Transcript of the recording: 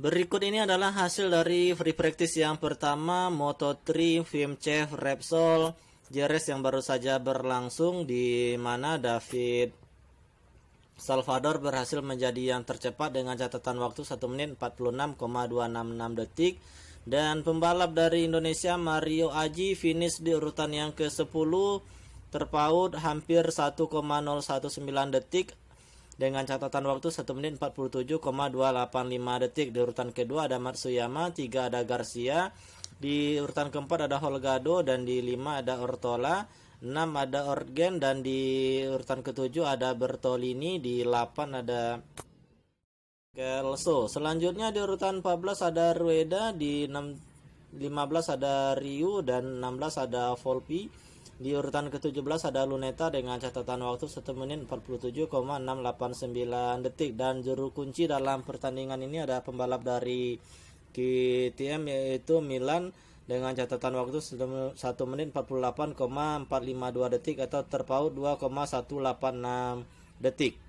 berikut ini adalah hasil dari free practice yang pertama Moto3 Chef Repsol JRS yang baru saja berlangsung di mana David Salvador berhasil menjadi yang tercepat dengan catatan waktu 1 menit 46,266 detik. Dan pembalap dari Indonesia Mario Aji finish di urutan yang ke-10 terpaut hampir 1,019 detik dengan catatan waktu 1 menit 47,285 detik. Di urutan kedua ada Matsuyama, 3 ada Garcia, di urutan keempat ada Holgado dan di 5 ada Ortola, 6 ada Orgen dan di urutan ketujuh ada Bertolini, di 8 ada Kelso. Selanjutnya di urutan 14 ada Rueda, di 6 15 ada Ryu dan 16 ada Volpi. Di urutan ke-17 ada Luneta dengan catatan waktu 1 menit 47,689 detik dan juru kunci dalam pertandingan ini ada pembalap dari KTM yaitu Milan dengan catatan waktu 1 menit 48,452 detik atau terpaut 2,186 detik.